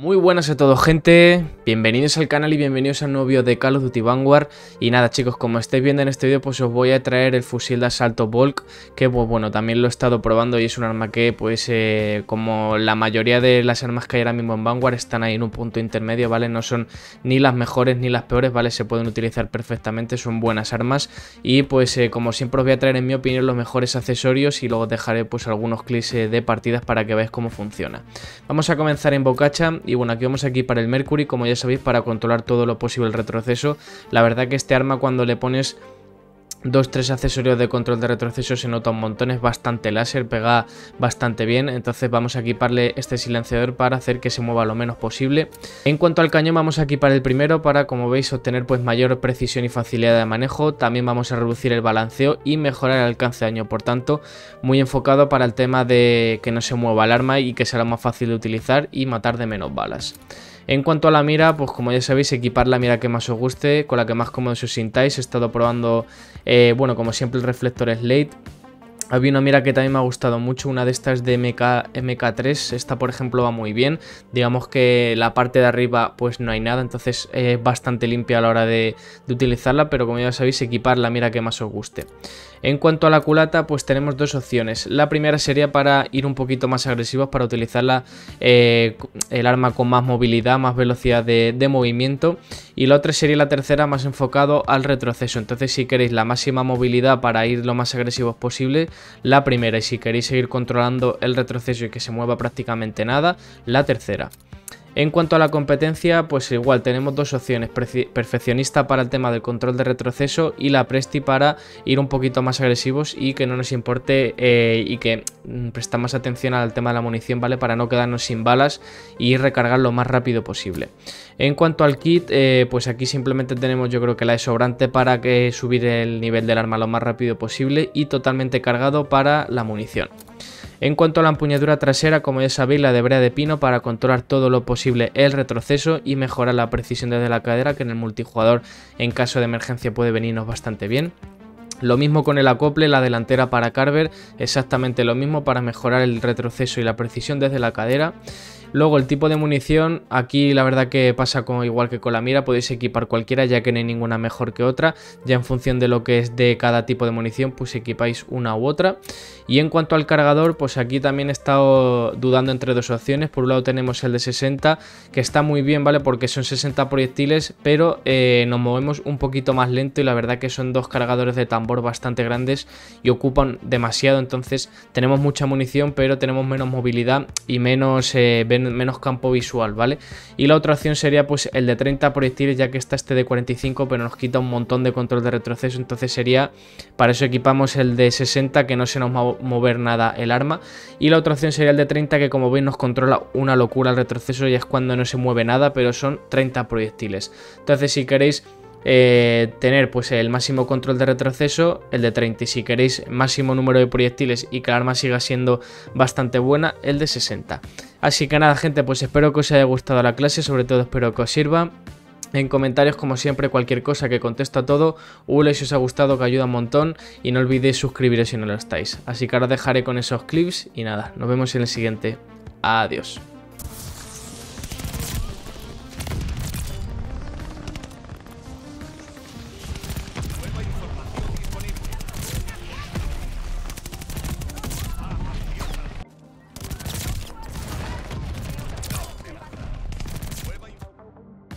Muy buenas a todos gente, bienvenidos al canal y bienvenidos al nuevo vídeo de Call of Duty Vanguard Y nada chicos, como estáis viendo en este vídeo pues os voy a traer el fusil de asalto Volk Que pues bueno, también lo he estado probando y es un arma que pues eh, como la mayoría de las armas que hay ahora mismo en Vanguard están ahí en un punto intermedio, ¿vale? No son ni las mejores ni las peores, ¿vale? Se pueden utilizar perfectamente, son buenas armas Y pues eh, como siempre os voy a traer en mi opinión los mejores accesorios y luego dejaré pues algunos clips eh, de partidas para que veáis cómo funciona Vamos a comenzar en Bocacha y bueno, aquí vamos aquí para el Mercury, como ya sabéis, para controlar todo lo posible el retroceso. La verdad que este arma cuando le pones dos, tres accesorios de control de retroceso se nota un montón, es bastante láser, pega bastante bien, entonces vamos a equiparle este silenciador para hacer que se mueva lo menos posible. En cuanto al cañón vamos a equipar el primero para, como veis, obtener pues mayor precisión y facilidad de manejo, también vamos a reducir el balanceo y mejorar el alcance de daño, por tanto, muy enfocado para el tema de que no se mueva el arma y que será más fácil de utilizar y matar de menos balas. En cuanto a la mira, pues como ya sabéis, equipar la mira que más os guste, con la que más cómodo os sintáis. He estado probando, eh, bueno, como siempre, el reflector Slate. Había una mira que también me ha gustado mucho, una de estas de MK, MK3, esta por ejemplo va muy bien, digamos que la parte de arriba pues no hay nada, entonces es bastante limpia a la hora de, de utilizarla, pero como ya sabéis equipar la mira que más os guste. En cuanto a la culata, pues tenemos dos opciones. La primera sería para ir un poquito más agresivos, para utilizarla eh, el arma con más movilidad, más velocidad de, movimiento. Y la otra sería la tercera, más enfocado al retroceso. Entonces, si queréis la máxima movilidad para ir lo más agresivos posible, la primera. Y si queréis seguir controlando el retroceso y que se mueva prácticamente nada, la tercera. En cuanto a la competencia, pues igual tenemos dos opciones, perfeccionista para el tema del control de retroceso y la Presti para ir un poquito más agresivos y que no nos importe eh, y que mm, prestamos atención al tema de la munición, ¿vale? Para no quedarnos sin balas y recargar lo más rápido posible. En cuanto al kit, eh, pues aquí simplemente tenemos yo creo que la de sobrante para que subir el nivel del arma lo más rápido posible y totalmente cargado para la munición. En cuanto a la empuñadura trasera, como ya sabéis, la de brea de pino para controlar todo lo posible el retroceso y mejorar la precisión desde la cadera, que en el multijugador en caso de emergencia puede venirnos bastante bien. Lo mismo con el acople, la delantera para Carver, exactamente lo mismo para mejorar el retroceso y la precisión desde la cadera. Luego el tipo de munición, aquí la verdad que pasa como igual que con la mira, podéis equipar cualquiera ya que no hay ninguna mejor que otra, ya en función de lo que es de cada tipo de munición pues equipáis una u otra. Y en cuanto al cargador, pues aquí también he estado dudando entre dos opciones, por un lado tenemos el de 60 que está muy bien, ¿vale? Porque son 60 proyectiles, pero eh, nos movemos un poquito más lento y la verdad que son dos cargadores de tambor bastante grandes y ocupan demasiado, entonces tenemos mucha munición pero tenemos menos movilidad y menos... Eh, menos campo visual, ¿vale? Y la otra opción sería pues el de 30 proyectiles, ya que está este de 45, pero nos quita un montón de control de retroceso, entonces sería, para eso equipamos el de 60, que no se nos va a mover nada el arma, y la otra opción sería el de 30, que como veis nos controla una locura el retroceso, y es cuando no se mueve nada, pero son 30 proyectiles. Entonces si queréis eh, tener pues el máximo control de retroceso, el de 30 y si queréis máximo número de proyectiles y que el arma siga siendo bastante buena, el de 60. Así que nada gente, pues espero que os haya gustado la clase, sobre todo espero que os sirva. En comentarios, como siempre, cualquier cosa que contesto a todo. Ule si os ha gustado, que ayuda un montón. Y no olvidéis suscribiros si no lo estáis. Así que ahora dejaré con esos clips. Y nada, nos vemos en el siguiente. Adiós.